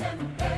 December.